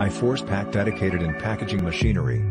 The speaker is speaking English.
I force pack dedicated in packaging machinery.